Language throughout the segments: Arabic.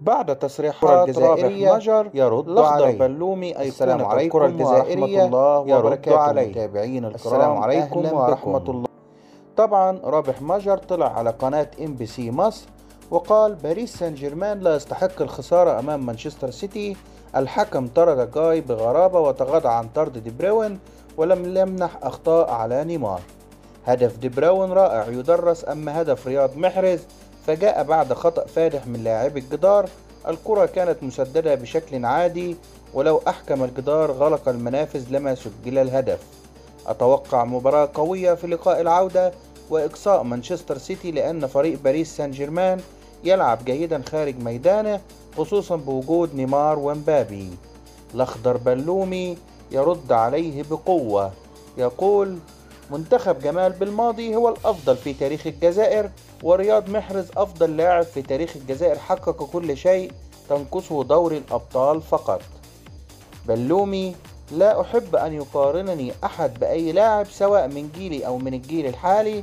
بعد تصريحات الجزائرية مجر يرد الأخضر عليه. بلومي السلام أيقونة عليكم الكرة الجزائرية. الله يرد عليه. متابعين السلام الكرام عليكم أهلاً ورحمة بكم. الله. طبعا رابح مجر طلع على قناة إم بي سي مصر وقال باريس سان جيرمان لا يستحق الخسارة أمام مانشستر سيتي. الحكم طرد جاي بغرابة وتغاضى عن طرد دي بروين ولم يمنح أخطاء على نيمار. هدف دي بروين رائع يدرس أما هدف رياض محرز فجاء بعد خطأ فادح من لاعب الجدار. الكرة كانت مسددة بشكل عادي ولو أحكم الجدار غلق المنافذ لما سجل الهدف. أتوقع مباراة قوية في لقاء العودة وإقصاء مانشستر سيتي لأن فريق باريس سان جيرمان يلعب جيدا خارج ميدانه خصوصا بوجود نيمار ومبابي. الأخضر بلومي يرد عليه بقوة. يقول منتخب جمال بالماضي هو الأفضل في تاريخ الجزائر ورياض محرز أفضل لاعب في تاريخ الجزائر حقق كل شيء تنقصه دوري الأبطال فقط. بلومي لا أحب أن يقارنني أحد بأي لاعب سواء من جيلي أو من الجيل الحالي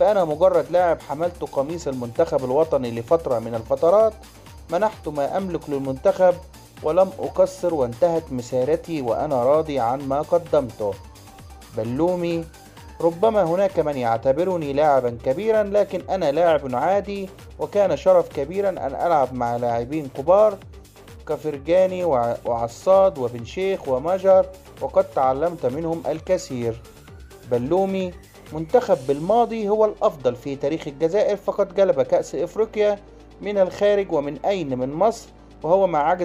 فأنا مجرد لاعب حملت قميص المنتخب الوطني لفترة من الفترات منحت ما أملك للمنتخب ولم أقصر وانتهت مسيرتي وأنا راضي عن ما قدمته. بلومي ربما هناك من يعتبرني لاعبا كبيرا لكن أنا لاعب عادي وكان شرف كبيرا أن ألعب مع لاعبين كبار كفرجاني وع- وعصاد وبن شيخ ومجر وقد تعلمت منهم الكثير. بلومي منتخب بالماضي هو الأفضل في تاريخ الجزائر فقد جلب كأس إفريقيا من الخارج ومن أين؟ من مصر وهو ما عجز